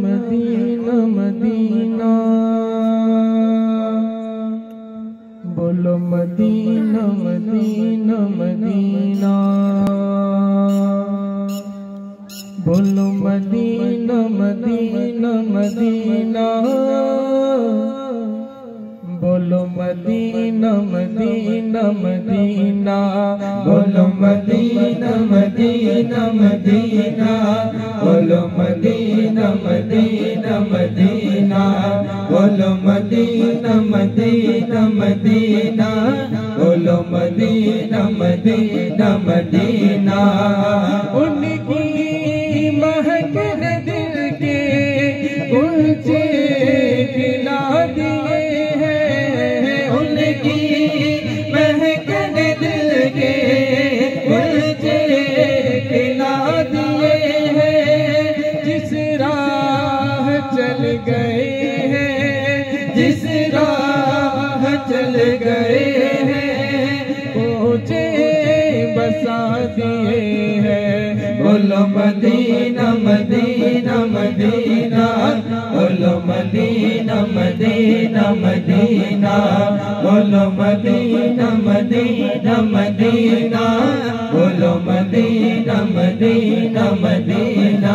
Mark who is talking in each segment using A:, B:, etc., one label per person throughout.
A: Medina Medina. बोलो Medina Medina Medina. बोलो Medina Medina Medina. Medina Medina Medina.
B: बोलो Medina Medina Medina. बोलो Medina Medina Medina. बोलो Medina Medina Medina. बोलो Medina
A: चल गए हैं।
B: जिस राह चल गए हैं
A: पहुँचे बसा दिए हैं।
B: बोलो मदीना मदीना मदीना। बोलो मदीना मदीना मदीना। बोलो मदीना मदीना मदीना। बोलो मदीना मदीना मदीना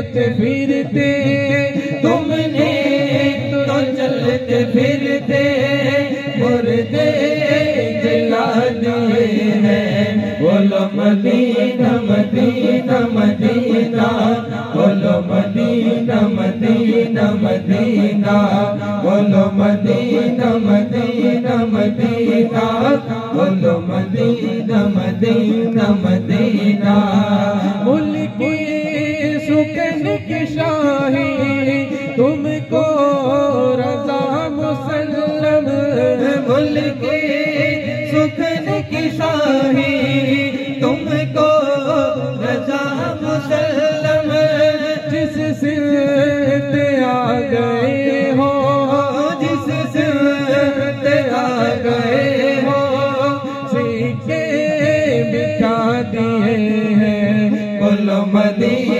A: चलते फिरते,
B: तुमने तो चलते फिरते मुर्दे जला दिए हैं, बोलो मदीना मदीना मदीना, बोलो मदीना मदीना मदीना, बोलो मदीना मदीना मदीना, बोलो मदीना मदीना मदीना
A: शाही तुमको रजा
B: मुसलम,
A: जिस सिरत आ गए हो,
B: जिस सिरत आ गए हो,
A: सीखे बिठा दिए हैं
B: बोलो मदीना